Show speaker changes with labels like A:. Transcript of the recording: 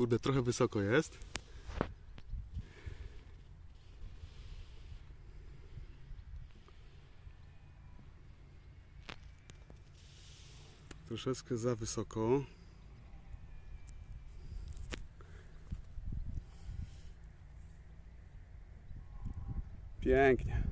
A: Kurde, trochę wysoko jest. Troszeczkę za wysoko. Pięknie.